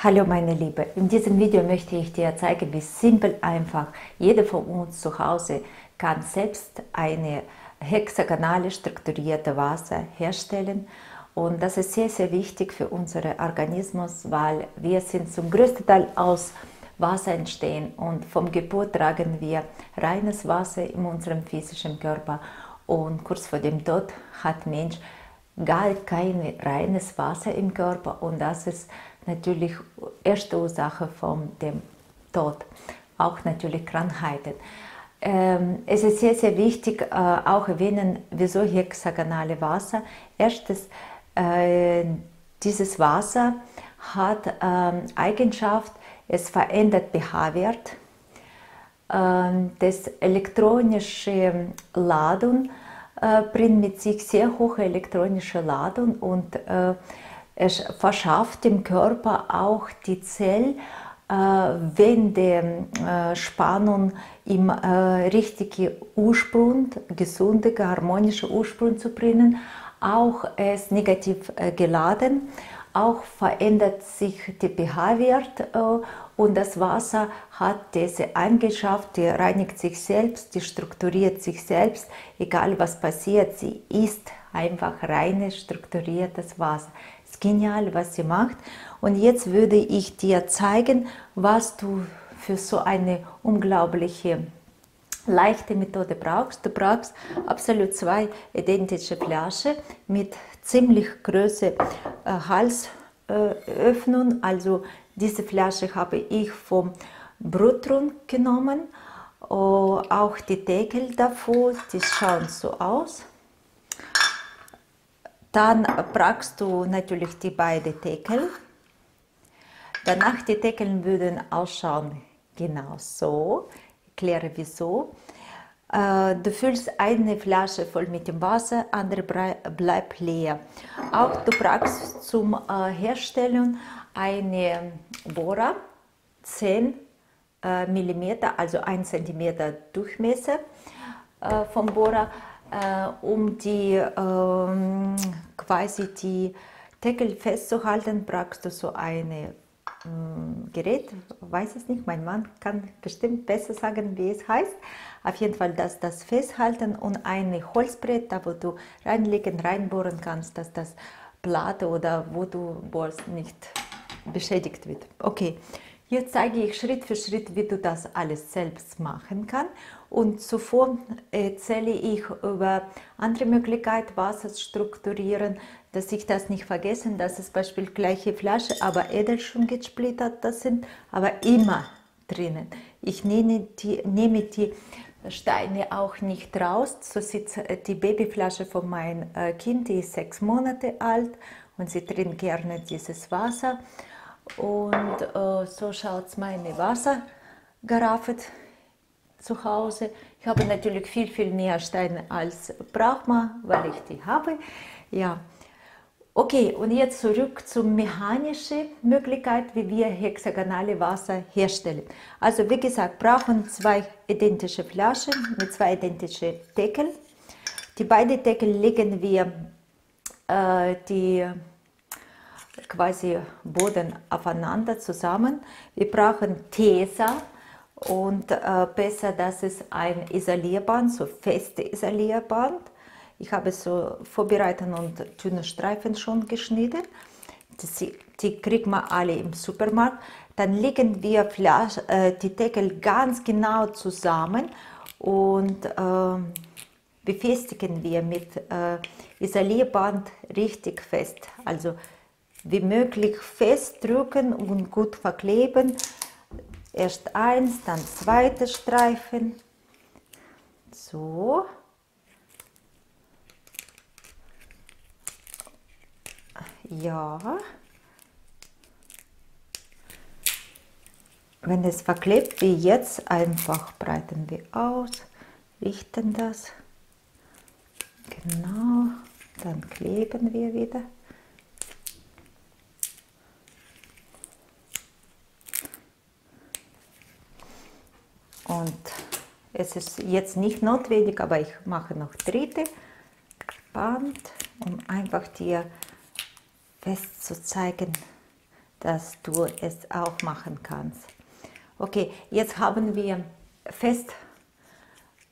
Hallo meine Liebe, in diesem Video möchte ich dir zeigen, wie simpel einfach jeder von uns zu Hause kann selbst eine hexagonale strukturierte Wasser herstellen. Und das ist sehr, sehr wichtig für unseren Organismus, weil wir sind zum größten Teil aus Wasser entstehen und vom Geburt tragen wir reines Wasser in unserem physischen Körper. Und kurz vor dem Tod hat Mensch gar kein reines Wasser im Körper. Und das ist natürlich erste Ursache von dem Tod, auch natürlich Krankheiten. Ähm, es ist sehr, sehr wichtig, äh, auch erwähnen, wieso hexagonale Wasser. Erstens, äh, dieses Wasser hat ähm, Eigenschaft, es verändert pH-Wert. Ähm, das elektronische Ladung äh, bringt mit sich sehr hohe elektronische Ladung und äh, es verschafft dem Körper auch die Zell, äh, wenn die äh, Spannung im äh, richtigen Ursprung, gesunde, harmonische Ursprung zu bringen, auch ist negativ geladen, auch verändert sich der pH-Wert und das Wasser hat diese Eigenschaft, die reinigt sich selbst, die strukturiert sich selbst, egal was passiert, sie ist einfach reines, strukturiertes Wasser ist genial, was sie macht. Und jetzt würde ich dir zeigen, was du für so eine unglaubliche leichte Methode brauchst. Du brauchst absolut zwei identische Flaschen mit ziemlich großer äh, Halsöffnung. also diese Flasche habe ich vom Brutrum genommen. Oh, auch die Deckel davor, die schauen so aus. Dann brauchst du natürlich die beiden Deckel. Danach die Deckel würden ausschauen genau so. Ich erkläre wieso. Äh, du füllst eine Flasche voll mit dem Wasser, andere bleibt leer. Auch du brauchst zum äh, Herstellen eine Bohrer, 10 mm, also 1 cm Durchmesser vom Bohrer äh, um die ähm, quasi die Deckel festzuhalten, brauchst du so ein ähm, Gerät, weiß es nicht, mein Mann kann bestimmt besser sagen, wie es heißt. Auf jeden Fall das, das festhalten und ein Holzbrett, da wo du reinlegen, reinbohren kannst, dass das Platte oder wo du bohrst nicht beschädigt wird. Okay, Jetzt zeige ich Schritt für Schritt, wie du das alles selbst machen kannst. Und zuvor erzähle ich über andere Möglichkeiten, Wasser zu strukturieren, dass ich das nicht vergessen, dass es beispielsweise gleiche Flasche, aber Edelschon gesplittert das sind, aber immer drinnen. Ich nehme die, nehme die Steine auch nicht raus. So sieht die Babyflasche von meinem äh, Kind, die ist sechs Monate alt und sie trinkt gerne dieses Wasser. Und äh, so schaut meine Wassergaraffe zu Hause. Ich habe natürlich viel, viel mehr Steine als braucht weil ich die habe. Ja. Okay, und jetzt zurück zur mechanischen Möglichkeit, wie wir hexagonale Wasser herstellen. Also wie gesagt, brauchen zwei identische Flaschen mit zwei identischen Deckeln. Die beiden Deckel legen wir äh, die quasi Boden aufeinander zusammen. Wir brauchen Tesa und äh, besser, das ist ein Isolierband, so feste Isolierband. Ich habe so vorbereitet und dünne Streifen schon geschnitten. Die, die kriegt man alle im Supermarkt. Dann legen wir Flasch, äh, die Deckel ganz genau zusammen und äh, befestigen wir mit äh, Isolierband richtig fest. Also wie möglich festdrücken und gut verkleben. Erst eins, dann zweite Streifen. So. Ja. Wenn es verklebt wie jetzt, einfach breiten wir aus, richten das. Genau, dann kleben wir wieder. Und es ist jetzt nicht notwendig, aber ich mache noch dritte Band, um einfach dir fest zu zeigen, dass du es auch machen kannst. Okay, jetzt haben wir fest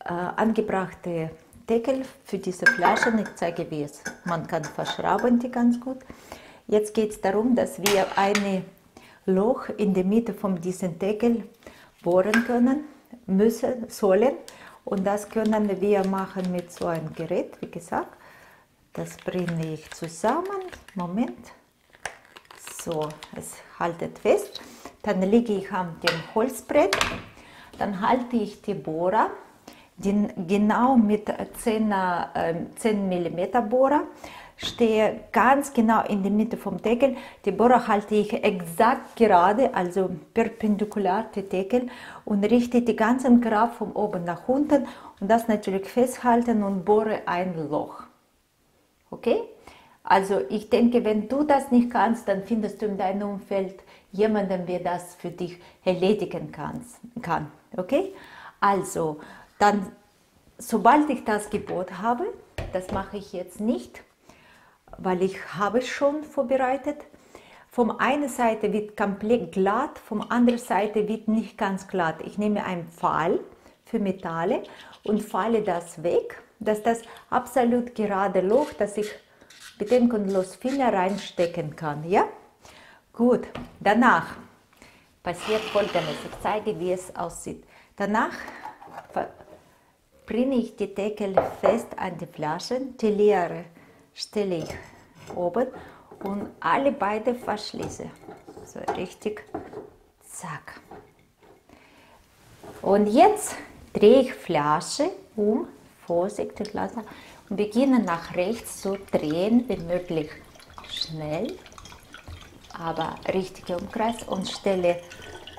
äh, angebrachte Deckel für diese Flaschen. Ich zeige, wie es man kann verschrauben die ganz gut. Jetzt geht es darum, dass wir ein Loch in der Mitte von diesem Deckel bohren können, müssen, sollen. Und das können wir machen mit so einem Gerät, wie gesagt. Das bringe ich zusammen. Moment. So, es haltet fest. Dann lege ich an dem Holzbrett. Dann halte ich die Bohrer den, genau mit 10, äh, 10 mm Bohrer stehe ganz genau in der Mitte vom Deckel. Die Bohrer halte ich exakt gerade, also perpendikular den Deckel und richte die ganze Kraft von oben nach unten und das natürlich festhalten und bohre ein Loch. Okay? Also ich denke, wenn du das nicht kannst, dann findest du in deinem Umfeld jemanden, der das für dich erledigen kann. Okay? Also, dann, sobald ich das Gebot habe, das mache ich jetzt nicht, weil ich habe schon vorbereitet. Vom einen Seite wird komplett glatt, vom anderen Seite wird nicht ganz glatt. Ich nehme einen Pfahl für Metalle und falle das weg, dass das absolut gerade Loch, dass ich mit dem los Finger reinstecken kann. Ja? Gut, danach passiert folgendes. Ich zeige, wie es aussieht. Danach bringe ich die Deckel fest an die Flaschen, die leere stelle ich oben und alle beide verschließe. So richtig, zack. Und jetzt drehe ich Flasche um, vorsichtig lassen und beginne nach rechts zu drehen, wie möglich schnell, aber richtiger Umkreis und stelle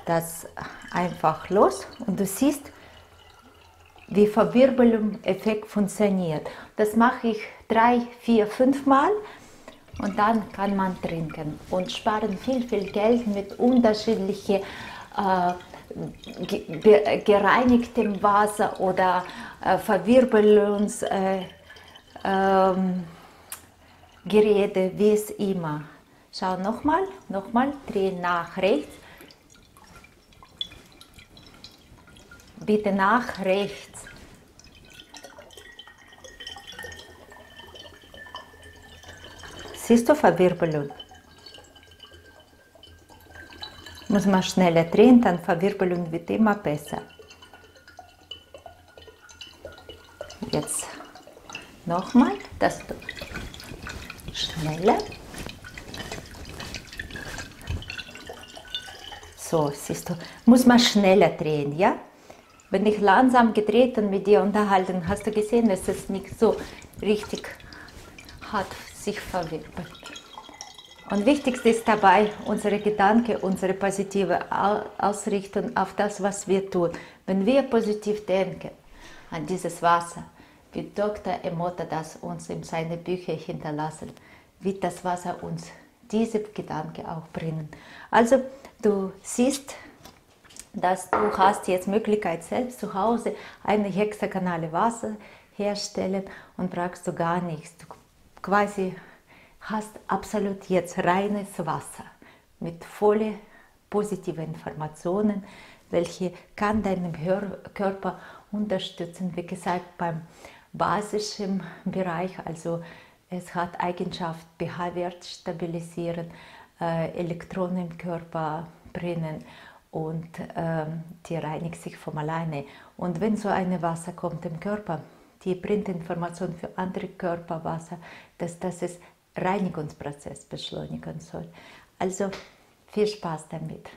das einfach los und du siehst, wie Verwirbelung-Effekt funktioniert. Das mache ich drei, vier, fünf Mal und dann kann man trinken und sparen viel, viel Geld mit unterschiedlichen äh, gereinigtem Wasser oder äh, Verwirbelungsgeräte, äh, wie es immer. Schau nochmal, nochmal, dreh nach rechts. Bitte nach rechts. Siehst du Verwirbelung? Muss man schneller drehen, dann Verwirbelung wird immer besser. Jetzt nochmal, dass du schneller. So, siehst du, muss man schneller drehen, ja? Wenn ich langsam gedreht und mit dir unterhalten, hast du gesehen, dass es nicht so richtig hat sich verwirbelt. Und wichtigst ist dabei unsere Gedanken, unsere positive Ausrichtung auf das, was wir tun. Wenn wir positiv denken an dieses Wasser, wie Dr. Emoto das uns in seinen Büchern hinterlassen, wird das Wasser uns diese Gedanken auch bringen. Also du siehst, dass du hast jetzt Möglichkeit selbst zu Hause eine hexagonale Wasser herstellen und brauchst du gar nichts. Du quasi hast absolut jetzt reines Wasser mit volle positive Informationen, welche kann deinem Körper unterstützen, wie gesagt, beim basischen Bereich, also es hat Eigenschaft, pH-Wert stabilisieren, äh, Elektronen im Körper bringen und ähm, die reinigt sich von alleine. Und wenn so eine Wasser kommt im Körper, die bringt Information für andere Körperwasser, dass das es Reinigungsprozess beschleunigen soll. Also viel Spaß damit.